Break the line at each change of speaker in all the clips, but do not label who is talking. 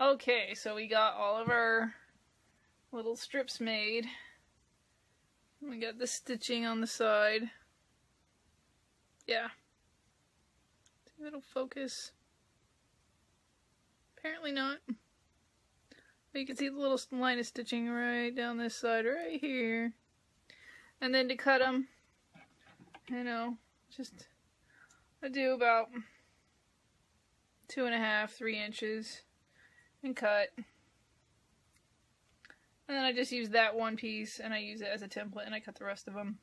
Okay, so we got all of our little strips made. We got the stitching on the side. Yeah. See it'll focus. Apparently not. But you can see the little line of stitching right down this side, right here. And then to cut them, you know, just I do about two and a half, three inches and cut. And then I just use that one piece and I use it as a template and I cut the rest of them.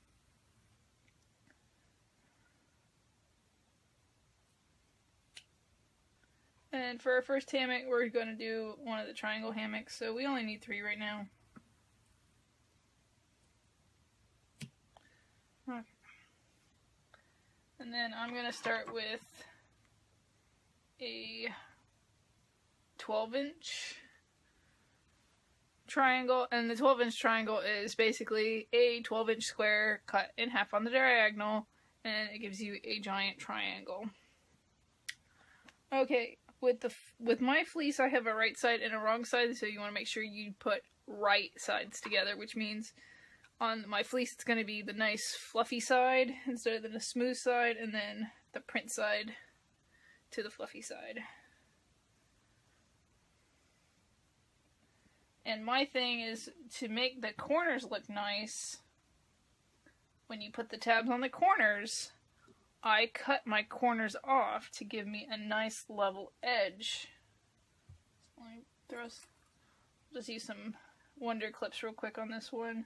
And for our first hammock, we're going to do one of the triangle hammocks. So we only need three right now. And then I'm going to start with a 12 inch triangle and the 12 inch triangle is basically a 12 inch square cut in half on the diagonal and it gives you a giant triangle. Okay with the with my fleece I have a right side and a wrong side so you want to make sure you put right sides together which means on my fleece it's going to be the nice fluffy side instead of the smooth side and then the print side to the fluffy side And my thing is to make the corners look nice. When you put the tabs on the corners, I cut my corners off to give me a nice level edge. So let me throw, just use some Wonder Clips real quick on this one.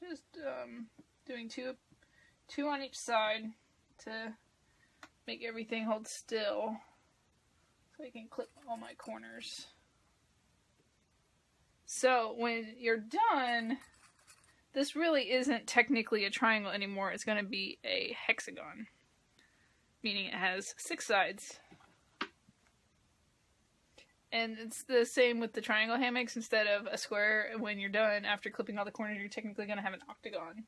Just um, doing two, two on each side to make everything hold still so I can clip all my corners. So when you're done, this really isn't technically a triangle anymore. It's going to be a hexagon, meaning it has six sides. And it's the same with the triangle hammocks. Instead of a square, when you're done, after clipping all the corners, you're technically going to have an octagon.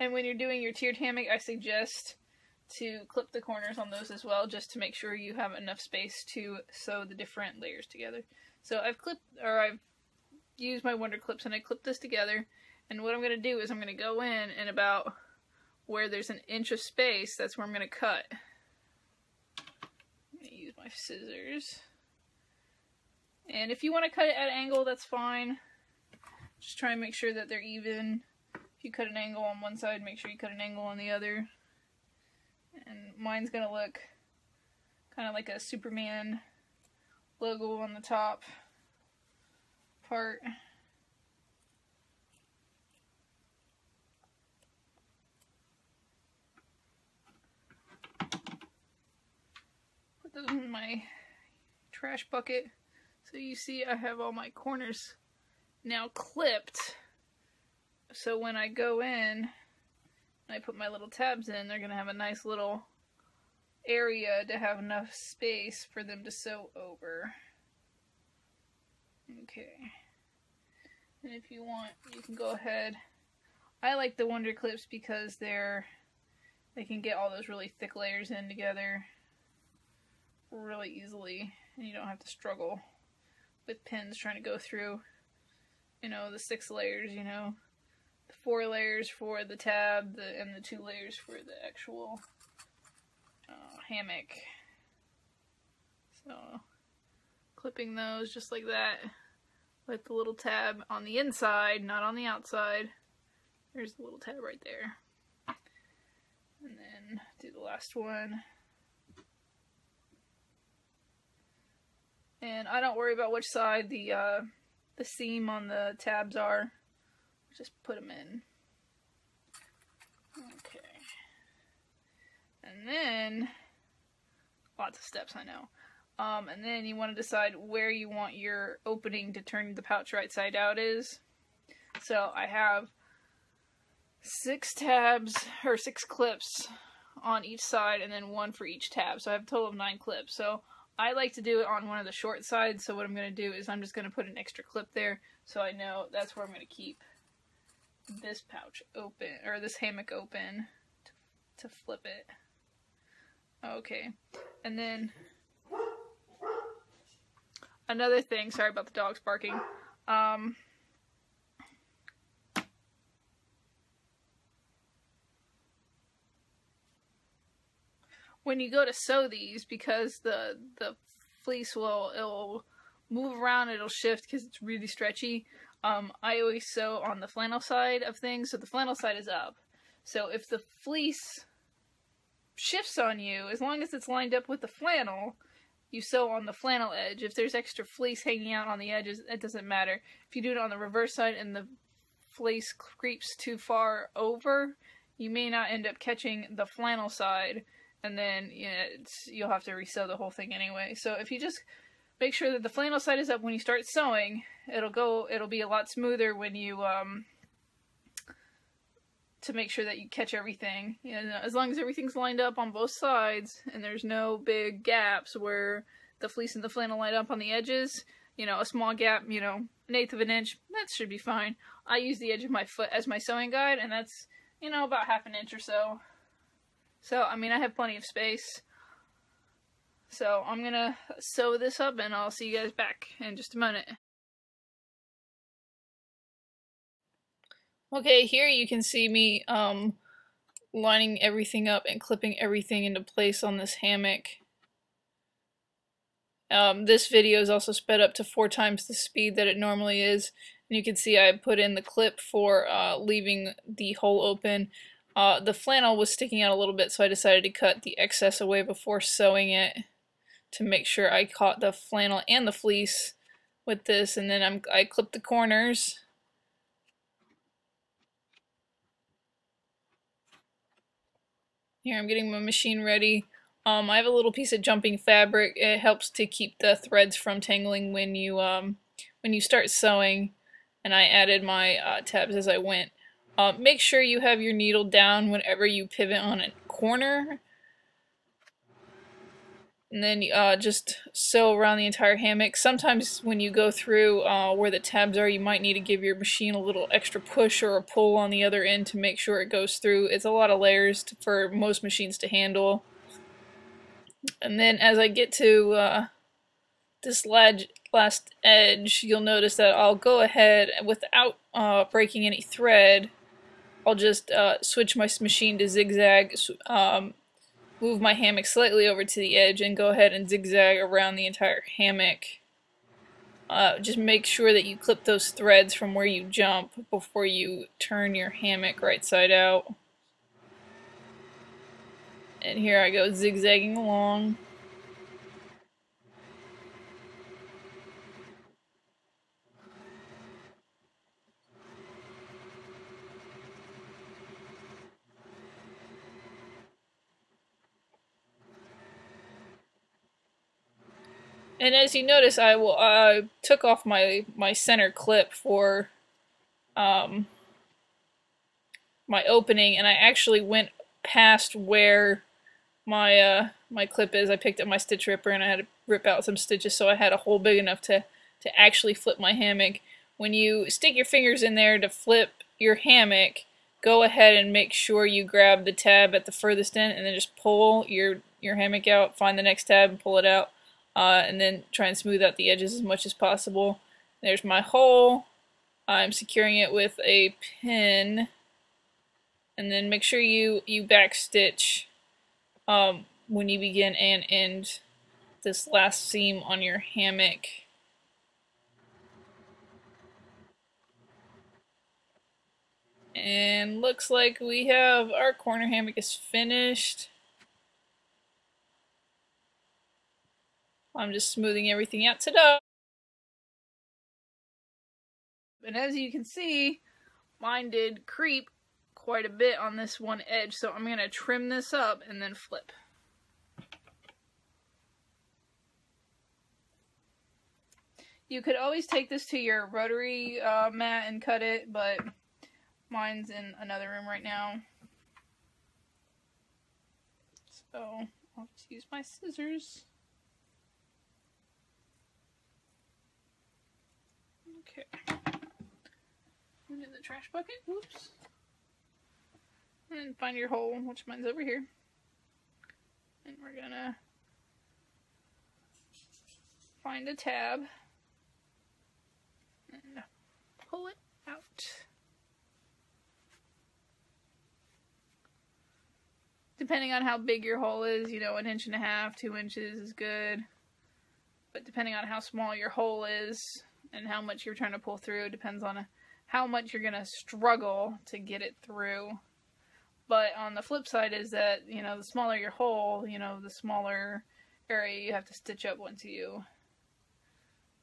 And when you're doing your tiered hammock, I suggest to clip the corners on those as well, just to make sure you have enough space to sew the different layers together. So I've clipped, or I've used my Wonder Clips and I clipped this together. And what I'm going to do is I'm going to go in and about where there's an inch of space, that's where I'm going to cut. I'm going to use my scissors. And if you want to cut it at an angle, that's fine. Just try and make sure that they're even if you cut an angle on one side, make sure you cut an angle on the other. And mine's gonna look kind of like a Superman logo on the top part. Put those in my trash bucket. So you see I have all my corners now clipped so when I go in and I put my little tabs in, they're going to have a nice little area to have enough space for them to sew over. Okay. And if you want, you can go ahead. I like the Wonder Clips because they're they can get all those really thick layers in together really easily and you don't have to struggle with pins trying to go through you know the six layers you know four layers for the tab the, and the two layers for the actual uh, hammock. So clipping those just like that with the little tab on the inside, not on the outside. There's the little tab right there. And then do the last one. And I don't worry about which side the uh, the seam on the tabs are just put them in. Okay. And then, lots of steps, I know. Um, and then you want to decide where you want your opening to turn the pouch right side out is. So I have six tabs, or six clips on each side, and then one for each tab. So I have a total of nine clips. So I like to do it on one of the short sides. So what I'm going to do is I'm just going to put an extra clip there so I know that's where I'm going to keep this pouch open, or this hammock open to, to flip it. Okay, and then another thing, sorry about the dogs barking. Um, when you go to sew these, because the the fleece will it'll move around, it'll shift because it's really stretchy. Um, I always sew on the flannel side of things, so the flannel side is up. So if the fleece shifts on you, as long as it's lined up with the flannel, you sew on the flannel edge. If there's extra fleece hanging out on the edges, it doesn't matter. If you do it on the reverse side and the fleece creeps too far over, you may not end up catching the flannel side, and then you know, you'll have to resew the whole thing anyway. So if you just make sure that the flannel side is up when you start sewing, it'll go. It'll be a lot smoother when you um, to make sure that you catch everything. You know, as long as everything's lined up on both sides and there's no big gaps where the fleece and the flannel line up on the edges, you know, a small gap, you know, an eighth of an inch, that should be fine. I use the edge of my foot as my sewing guide, and that's, you know, about half an inch or so. So, I mean, I have plenty of space. So, I'm gonna sew this up, and I'll see you guys back in just a minute. Okay, here you can see me um, lining everything up and clipping everything into place on this hammock. Um, this video is also sped up to four times the speed that it normally is. And you can see I put in the clip for uh, leaving the hole open. Uh, the flannel was sticking out a little bit, so I decided to cut the excess away before sewing it to make sure I caught the flannel and the fleece with this. And then I'm, I clipped the corners Here I'm getting my machine ready. Um, I have a little piece of jumping fabric. It helps to keep the threads from tangling when you um, when you start sewing. And I added my uh, tabs as I went. Uh, make sure you have your needle down whenever you pivot on a corner and then uh, just sew around the entire hammock. Sometimes when you go through uh, where the tabs are, you might need to give your machine a little extra push or a pull on the other end to make sure it goes through. It's a lot of layers to, for most machines to handle. And then as I get to uh, this last edge, you'll notice that I'll go ahead without uh, breaking any thread. I'll just uh, switch my machine to zigzag um, move my hammock slightly over to the edge and go ahead and zigzag around the entire hammock. Uh, just make sure that you clip those threads from where you jump before you turn your hammock right side out. And here I go zigzagging along. And as you notice, I will I took off my my center clip for um, my opening, and I actually went past where my uh, my clip is. I picked up my stitch ripper and I had to rip out some stitches, so I had a hole big enough to to actually flip my hammock. When you stick your fingers in there to flip your hammock, go ahead and make sure you grab the tab at the furthest end, and then just pull your your hammock out. Find the next tab and pull it out uh, and then try and smooth out the edges as much as possible. There's my hole. I'm securing it with a pin and then make sure you you back stitch um, when you begin and end this last seam on your hammock. And looks like we have our corner hammock is finished. I'm just smoothing everything out. Ta-da! And as you can see, mine did creep quite a bit on this one edge, so I'm going to trim this up and then flip. You could always take this to your rotary uh, mat and cut it, but mine's in another room right now. So, I'll just use my scissors. Okay. into the trash bucket. Whoops. And find your hole, which mine's over here. And we're gonna find a tab and pull it out. Depending on how big your hole is, you know, an inch and a half, two inches is good. But depending on how small your hole is and how much you're trying to pull through, depends on how much you're going to struggle to get it through. But on the flip side is that, you know, the smaller your hole, you know, the smaller area you have to stitch up once you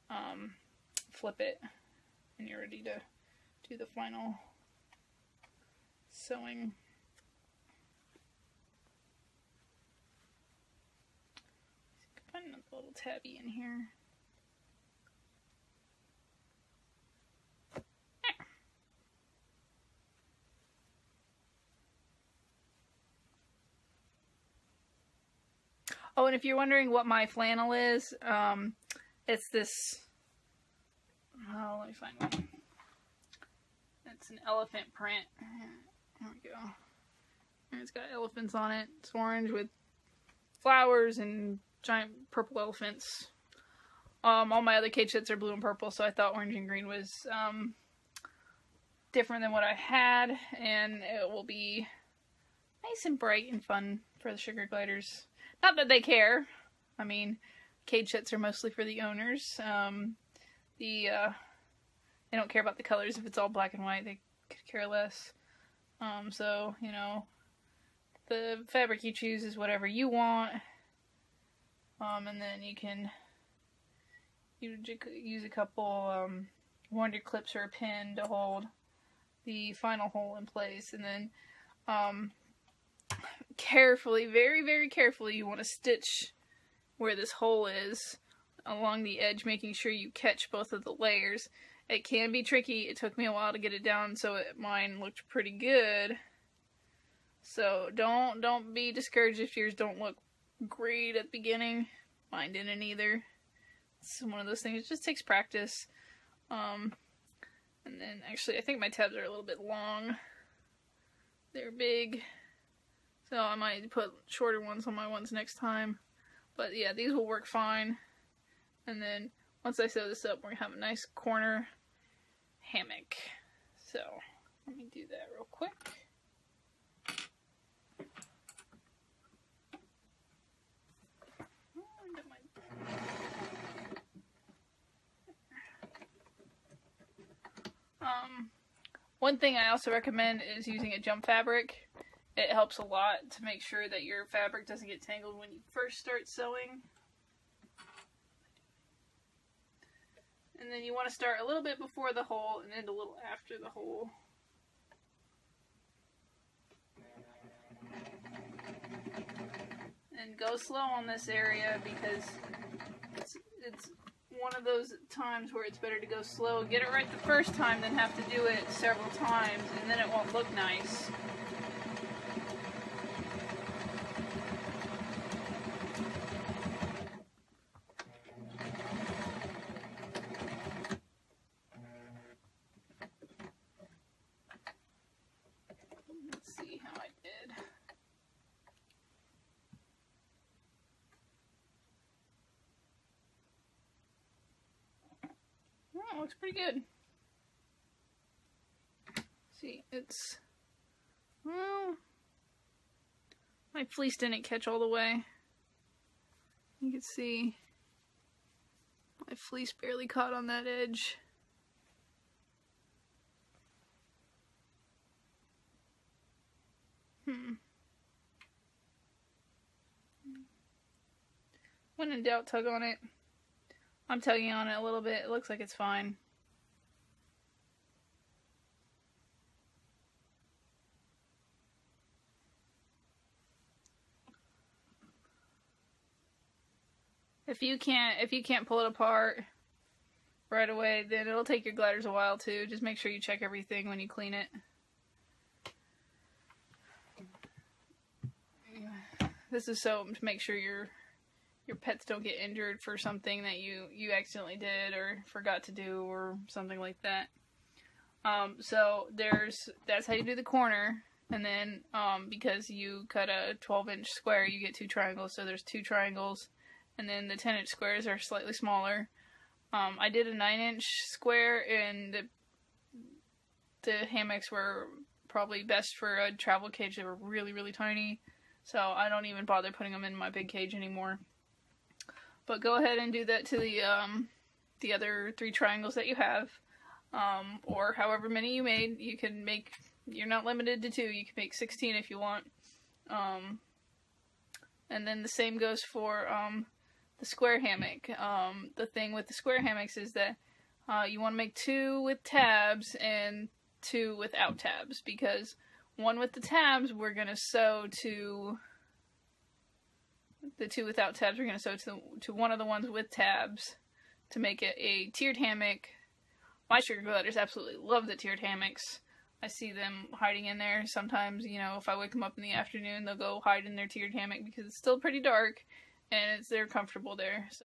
um, flip it and you're ready to do the final sewing. Find another little tabby in here. Oh, and if you're wondering what my flannel is, um, it's this. Oh, let me find one. It's an elephant print. There we go. And it's got elephants on it. It's orange with flowers and giant purple elephants. Um, all my other cage sets are blue and purple, so I thought orange and green was um, different than what I had, and it will be nice and bright and fun for the sugar gliders. Not that they care. I mean, cage sets are mostly for the owners. Um, the uh, they don't care about the colors if it's all black and white. They could care less. Um, so you know, the fabric you choose is whatever you want. Um, and then you can you use a couple um, wonder clips or a pin to hold the final hole in place, and then um, carefully, very, very carefully, you want to stitch where this hole is along the edge, making sure you catch both of the layers. It can be tricky. It took me a while to get it down, so it, mine looked pretty good. So don't don't be discouraged if yours don't look great at the beginning. Mine didn't either. It's one of those things. It just takes practice. Um, and then actually, I think my tabs are a little bit long. They're big. So I might put shorter ones on my ones next time. But yeah, these will work fine. And then once I sew this up, we're going to have a nice corner hammock. So let me do that real quick. Um, one thing I also recommend is using a jump fabric it helps a lot to make sure that your fabric doesn't get tangled when you first start sewing. And then you want to start a little bit before the hole and end a little after the hole. And go slow on this area because it's, it's one of those times where it's better to go slow. Get it right the first time than have to do it several times and then it won't look nice. Looks pretty good. See, it's, well, my fleece didn't catch all the way. You can see my fleece barely caught on that edge. Hmm. When in doubt, tug on it. I'm tugging on it a little bit. It looks like it's fine. If you can't if you can't pull it apart right away, then it'll take your gliders a while too. Just make sure you check everything when you clean it. This is so to make sure you're your pets don't get injured for something that you you accidentally did or forgot to do or something like that. Um, so there's that's how you do the corner, and then um, because you cut a 12 inch square, you get two triangles. So there's two triangles, and then the 10 inch squares are slightly smaller. Um, I did a 9 inch square, and the, the hammocks were probably best for a travel cage. They were really really tiny, so I don't even bother putting them in my big cage anymore. But go ahead and do that to the um, the other three triangles that you have um, or however many you made. You can make, you're not limited to two, you can make 16 if you want. Um, and then the same goes for um, the square hammock. Um, the thing with the square hammocks is that uh, you want to make two with tabs and two without tabs because one with the tabs we're going to sew to the two without tabs we're going to sew to, to one of the ones with tabs to make it a tiered hammock my sugar gliders absolutely love the tiered hammocks. I see them hiding in there. Sometimes, you know, if I wake them up in the afternoon, they'll go hide in their tiered hammock because it's still pretty dark and it's they're comfortable there. So.